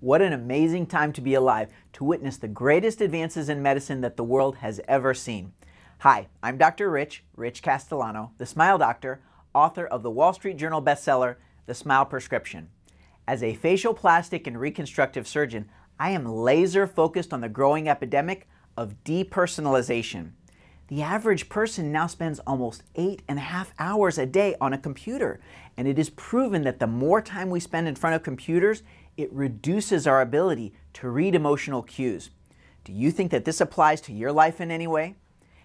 What an amazing time to be alive to witness the greatest advances in medicine that the world has ever seen. Hi, I'm Dr. Rich, Rich Castellano, the Smile Doctor, author of the Wall Street Journal bestseller, The Smile Prescription. As a facial plastic and reconstructive surgeon, I am laser focused on the growing epidemic of depersonalization. The average person now spends almost eight and a half hours a day on a computer, and it is proven that the more time we spend in front of computers, it reduces our ability to read emotional cues. Do you think that this applies to your life in any way?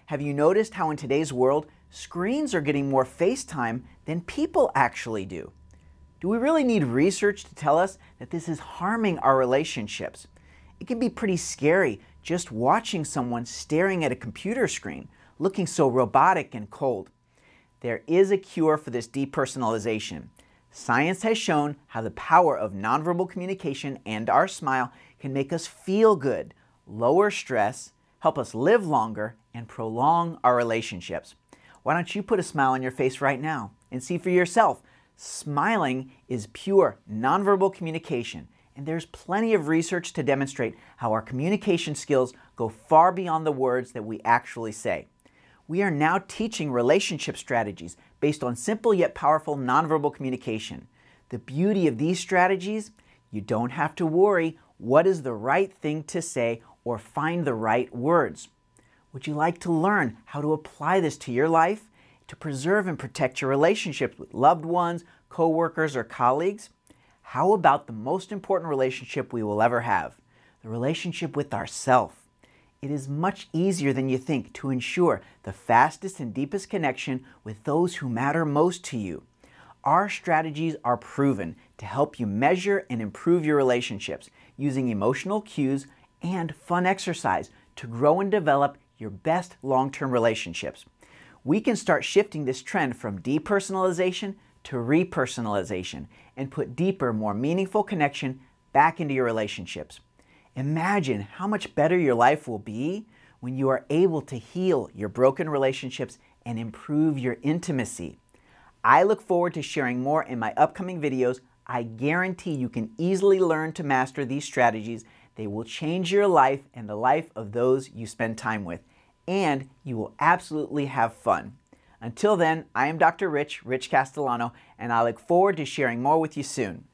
Have you noticed how in today's world, screens are getting more face time than people actually do? Do we really need research to tell us that this is harming our relationships? It can be pretty scary just watching someone staring at a computer screen, looking so robotic and cold. There is a cure for this depersonalization. Science has shown how the power of nonverbal communication and our smile can make us feel good, lower stress, help us live longer, and prolong our relationships. Why don't you put a smile on your face right now and see for yourself? Smiling is pure nonverbal communication, and there's plenty of research to demonstrate how our communication skills go far beyond the words that we actually say we are now teaching relationship strategies based on simple yet powerful nonverbal communication. The beauty of these strategies, you don't have to worry what is the right thing to say or find the right words. Would you like to learn how to apply this to your life to preserve and protect your relationships with loved ones, coworkers, or colleagues? How about the most important relationship we will ever have? The relationship with ourself it is much easier than you think to ensure the fastest and deepest connection with those who matter most to you. Our strategies are proven to help you measure and improve your relationships using emotional cues and fun exercise to grow and develop your best long term relationships. We can start shifting this trend from depersonalization to repersonalization and put deeper, more meaningful connection back into your relationships. Imagine how much better your life will be when you are able to heal your broken relationships and improve your intimacy. I look forward to sharing more in my upcoming videos. I guarantee you can easily learn to master these strategies. They will change your life and the life of those you spend time with, and you will absolutely have fun. Until then, I am Dr. Rich, Rich Castellano, and I look forward to sharing more with you soon.